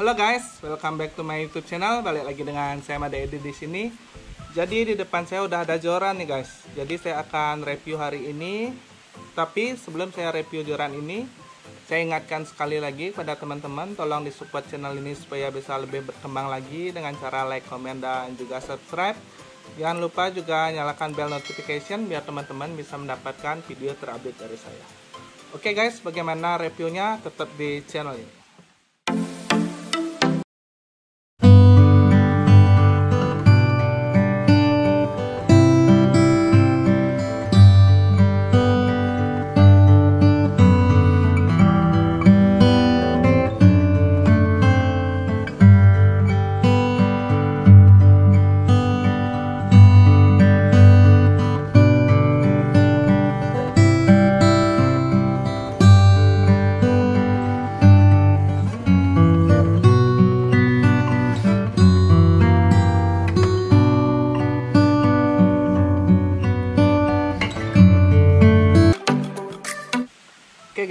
Halo guys, welcome back to my YouTube channel. Balik lagi dengan saya Made Edi di sini. Jadi di depan saya udah ada joran nih guys. Jadi saya akan review hari ini. Tapi sebelum saya review joran ini, saya ingatkan sekali lagi pada teman-teman, tolong disupport channel ini supaya bisa lebih berkembang lagi dengan cara like, comment, dan juga subscribe. Jangan lupa juga nyalakan bell notification biar teman-teman bisa mendapatkan video terupdate dari saya. Oke guys, bagaimana reviewnya? Tetap di channel ini.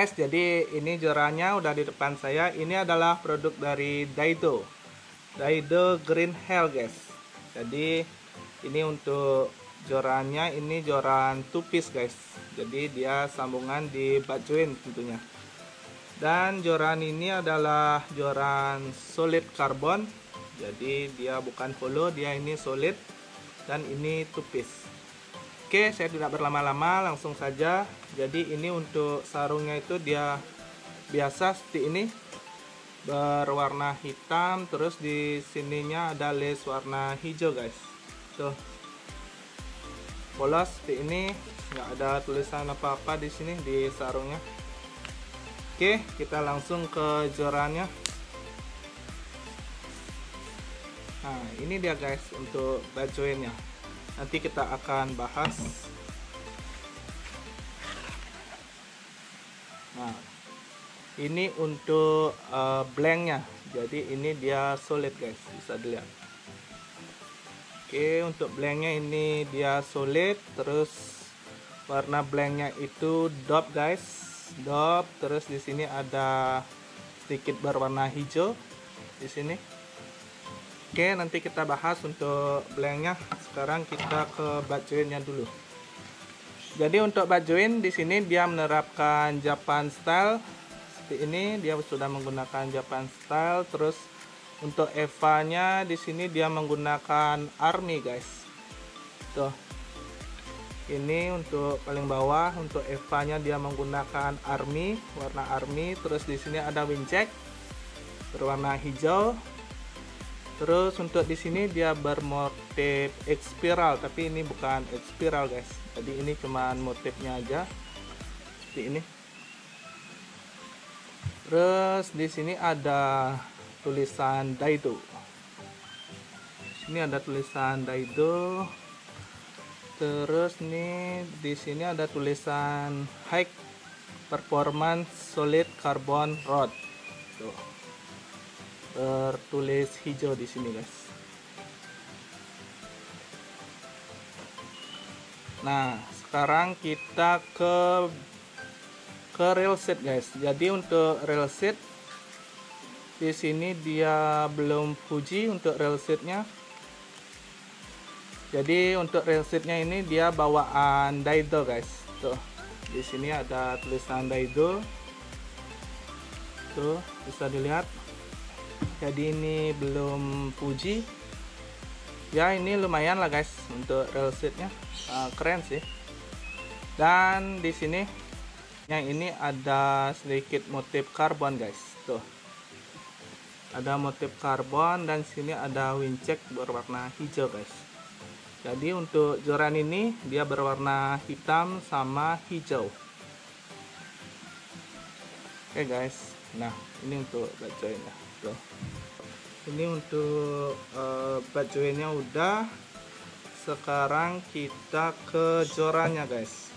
Guys, jadi ini jorannya udah di depan saya. Ini adalah produk dari Daido. Daido Green Hell guys. Jadi ini untuk jorannya ini joran two piece guys. Jadi dia sambungan di bajuin tentunya. Dan joran ini adalah joran solid carbon. Jadi dia bukan hollow, dia ini solid dan ini two piece. Oke, saya tidak berlama-lama, langsung saja. Jadi ini untuk sarungnya itu dia biasa seperti ini berwarna hitam, terus di sininya ada lace warna hijau, guys. Tuh. Polos seperti ini, nggak ada tulisan apa-apa di sini di sarungnya. Oke, kita langsung ke jorannya. Nah, ini dia guys untuk bajuinnya nanti kita akan bahas ini untuk uh, blanknya. Jadi ini dia solid guys. Bisa dilihat. Oke untuk blanknya ini dia solid. Terus warna blanknya itu dop guys. Dop. Terus di sini ada sedikit berwarna hijau di sini. Oke, nanti kita bahas untuk blanknya. Sekarang kita ke bajuinnya dulu. Jadi untuk bajuin di sini dia menerapkan Japan style seperti ini. Dia sudah menggunakan Japan style. Terus untuk Eva-nya di sini dia menggunakan Army, guys. Tuh. Ini untuk paling bawah untuk Eva-nya dia menggunakan Army, warna Army. Terus di sini ada Wincheck berwarna hijau Terus untuk di sini dia bermotif espiral, tapi ini bukan espiral guys. Jadi ini cuman motifnya aja seperti ini. Terus di sini ada tulisan Daido. Sini ada tulisan Daido. Terus nih di sini ada tulisan High Performance Solid Carbon Rod. Tuh tertulis hijau di sini guys nah sekarang kita ke ke real set guys. Jadi untuk real set di sini dia belum Fuji untuk real setnya. Jadi untuk real setnya ini dia bawaan Daido guys. Tuh di sini ada tulisan Daido. Tuh bisa dilihat. Jadi ini belum Fuji ya ini lumayan lah guys untuk rail seatnya uh, keren sih. Dan di sini yang ini ada sedikit motif karbon guys. Tuh. Ada motif karbon dan sini ada wincheck berwarna hijau guys. Jadi untuk joran ini dia berwarna hitam sama hijau. Oke okay guys. Nah ini untuk bajunya. Tuh. Ini untuk uh, udah. Sekarang kita ke jorannya guys.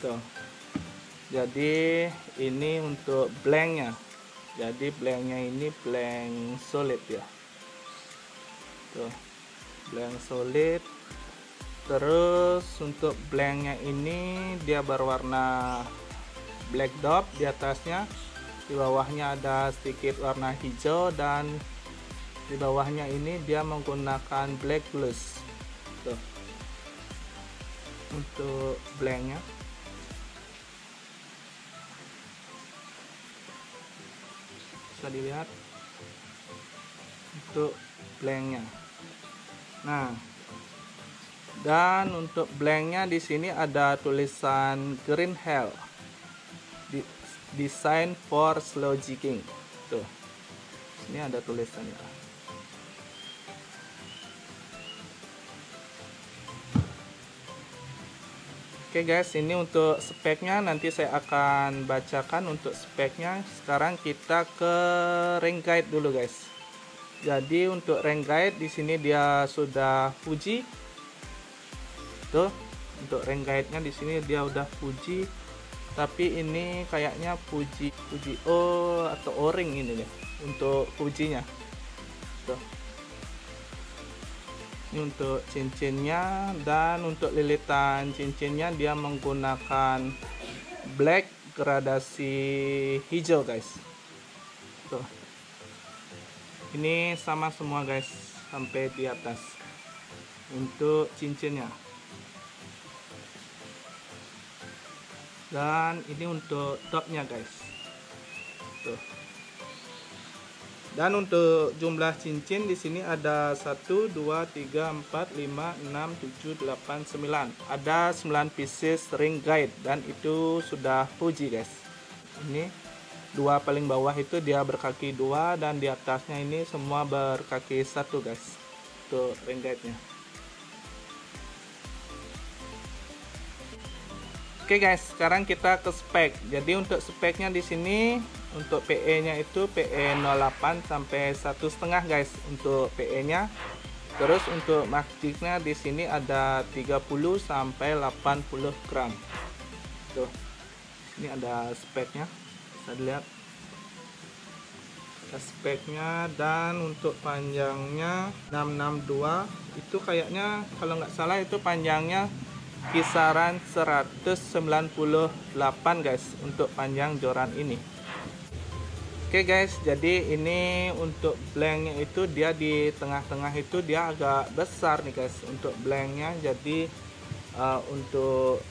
Tuh jadi ini untuk blanknya. Jadi blanknya ini blank solid ya. Tuh blank solid. Terus untuk blanknya ini dia berwarna black dot di atasnya. Di bawahnya ada sedikit warna hijau dan di bawahnya ini dia menggunakan black plus tuh. Untuk blanknya bisa dilihat untuk blanknya. Nah dan untuk blanknya di sini ada tulisan green hell. Design for slow jigging tuh ini ada tulisannya Oke guys, ini untuk speknya nanti saya akan bacakan untuk speknya. Sekarang kita ke ring guide dulu guys. Jadi untuk ring guide di sini dia sudah Fuji. Tuh, untuk ring guide-nya di sini dia udah Fuji. Tapi ini kayaknya Fuji Fuji O atau O-ring ini nih untuk Fujinya. Tuh ini untuk cincinnya dan untuk lilitan cincinnya dia menggunakan black gradasi hijau guys. Tuh. Ini sama semua guys sampai di atas untuk cincinnya. Dan ini untuk topnya guys. Tuh dan untuk jumlah cincin di sini ada 1 2 3 4 5 6 7 8 9. Ada 9 pieces ring guide dan itu sudah Fuji guys. Ini dua paling bawah itu dia berkaki dua dan di atasnya ini semua berkaki satu guys. Untuk ring guide-nya. Oke guys, sekarang kita ke spek. Jadi untuk speknya di sini untuk PE-nya itu PE 08 sampai satu setengah guys untuk PE-nya. Terus untuk masjidnya di sini ada 30 sampai 80 gram. Tuh. Ini ada speknya. Bisa dilihat. Ada speknya dan untuk panjangnya 662 itu kayaknya kalau nggak salah itu panjangnya kisaran 198 guys untuk panjang joran ini Oke okay guys, jadi ini untuk blanknya itu dia di tengah-tengah itu dia agak besar nih guys untuk blanknya. Jadi uh, untuk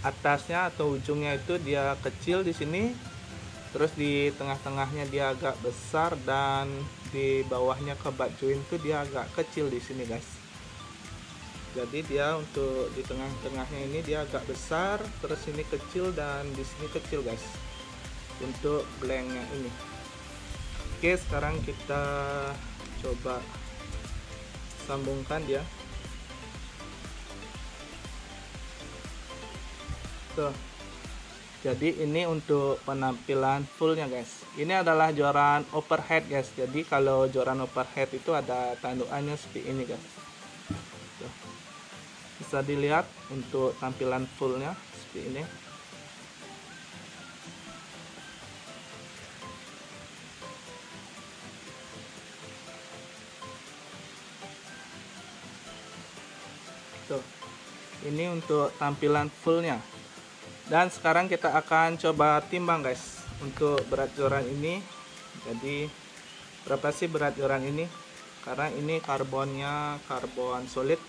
atasnya atau ujungnya itu dia kecil di sini. Terus di tengah-tengahnya dia agak besar dan di bawahnya ke join itu dia agak kecil di sini guys. Jadi dia untuk di tengah-tengahnya ini dia agak besar, terus ini kecil dan di sini kecil guys untuk blanknya ini. Oke sekarang kita coba sambungkan dia. Tuh. Jadi ini untuk penampilan fullnya guys. Ini adalah joran overhead guys. Jadi kalau joran overhead itu ada tandukannya seperti ini guys. Bisa dilihat untuk tampilan fullnya seperti ini ini untuk tampilan fullnya. Dan sekarang kita akan coba timbang guys. Untuk berat joran ini. Jadi berapa sih berat joran ini? Karena ini karbonnya karbon solid.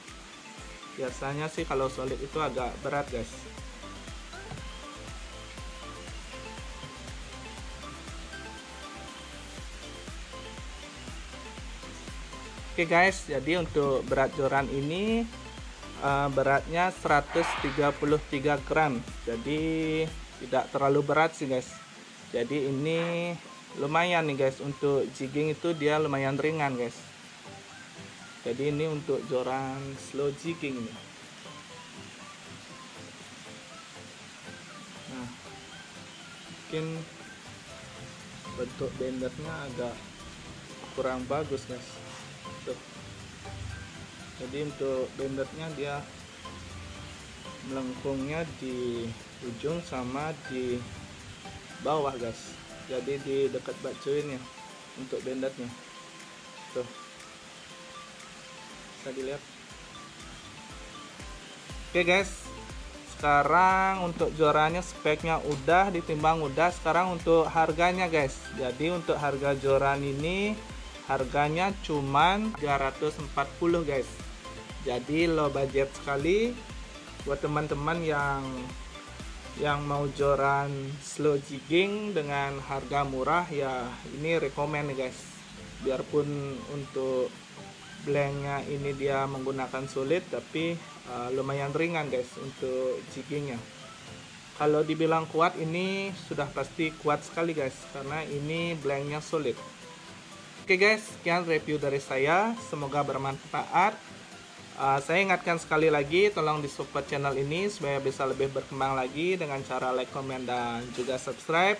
Biasanya sih kalau solid itu agak berat guys. Oke guys, jadi untuk berat joran ini uh, beratnya 133 gram. Jadi tidak terlalu berat sih guys. Jadi ini lumayan nih guys. Untuk jigging itu dia lumayan ringan guys. Jadi ini untuk joran slow jigging nih. Nah mungkin bentuk bendernya agak kurang bagus guys. Tuh jadi untuk bendernya dia melengkungnya di ujung sama di bawah guys. Jadi di dekat bacuin ya untuk bendernya tuh. Bisa dilihat. Oke guys. Sekarang untuk juaranya speknya udah ditimbang udah. Sekarang untuk harganya guys. Jadi untuk harga joran ini harganya cuman 340 guys jadi low budget sekali buat teman-teman yang yang mau joran slow jigging dengan harga murah ya ini rekomend guys. Biarpun untuk blanknya ini dia menggunakan sulit tapi uh, lumayan ringan guys untuk jiggingnya. Kalau dibilang kuat ini sudah pasti kuat sekali guys karena ini blanknya solid oke guys sekian review dari saya. Semoga bermanfaat uh, saya ingatkan sekali lagi tolong di support channel ini supaya bisa lebih berkembang lagi dengan cara like, comment, dan juga subscribe.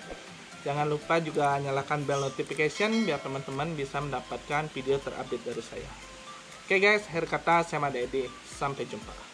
Jangan lupa juga nyalakan bell notification biar teman-teman bisa mendapatkan video terupdate dari saya. Oke okay guys, akhir kata saya Mada Sampai jumpa.